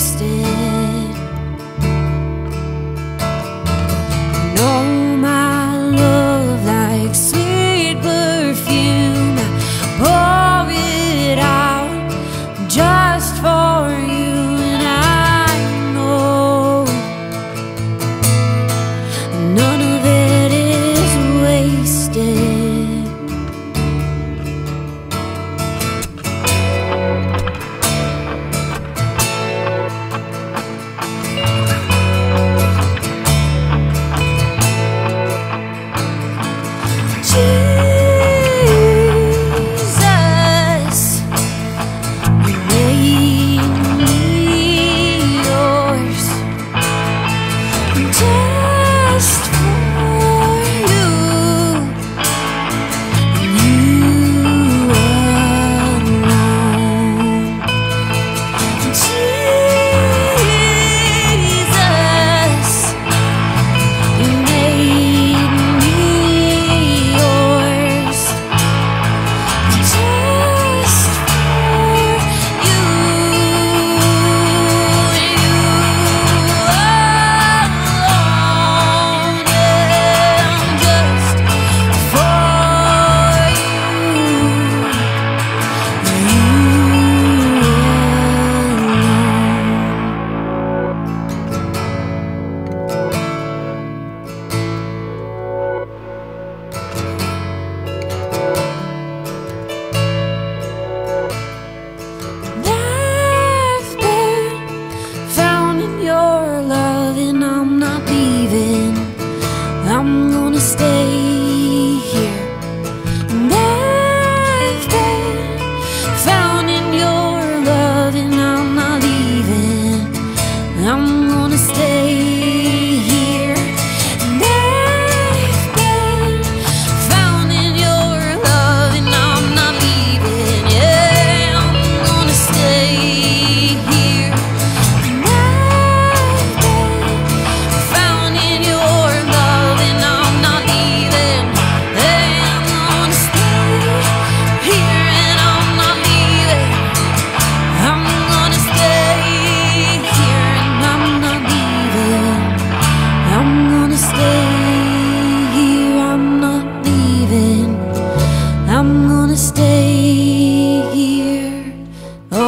wasted.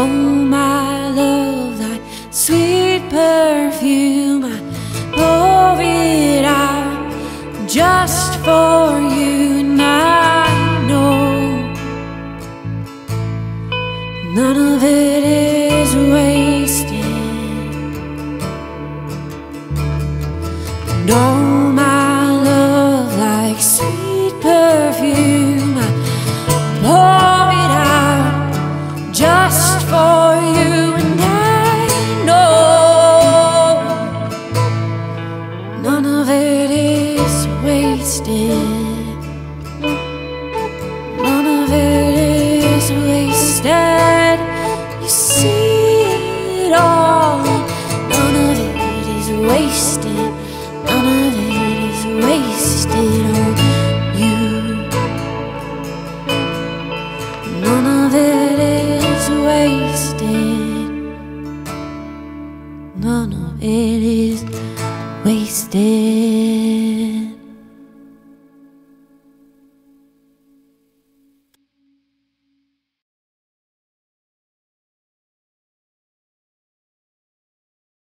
Oh, my love, thy sweet perfume, I pour it out just for you. And I know none of it is wasted. No. Just for you, and I know none of it is wasted. None of it is wasted. It is wasted.